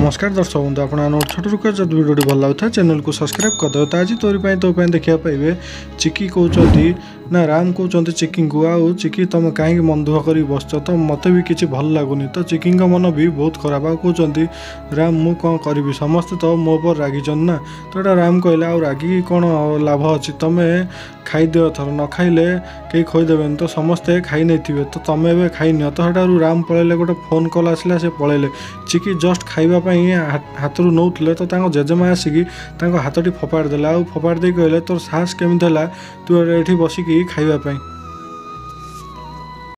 नमस्कार दर्शक बंधु आप छोट रिक्वेस्ट जो भिडियो भल लगुता चैनल को सब्सक्राइब करदे तो आज तोरी तो देखा पाइबे चिकी कौन ना राम कौन चिकी को आउ चिकी तुम कहीं मन दुख कर बस तो मत भी किसी भल लगुनि तो चिकी मन भी बहुत खराब आ राम मु कौन करी समस्ते तो मो पर रागिच ना तो राम कहले आ रागिक कौन लाभ अच्छे तुम्हें खाई थर न खाइले कहीं खोदेबे तो समस्ते खाई नहीं तो तुम्हें ए खाइन तो सेठार राम पलैले गोटे फोन कल आसला से पलैले चिकी जस्ट खाइबा ପାଇଁ ହାତରୁ ନେଉଥିଲେ ତ ତାଙ୍କ ଜେଜେମା ଆସିକି ତାଙ୍କ ହାତଟି ଫୋପାଡ଼ି ଦେଲା ଆଉ ଫୋପାଡ଼ି ଦେଇ କହିଲେ ତୋର ସାହସ କେମିତି ହେଲା ତୁ ଏଠି ବସିକି ଖାଇବା ପାଇଁ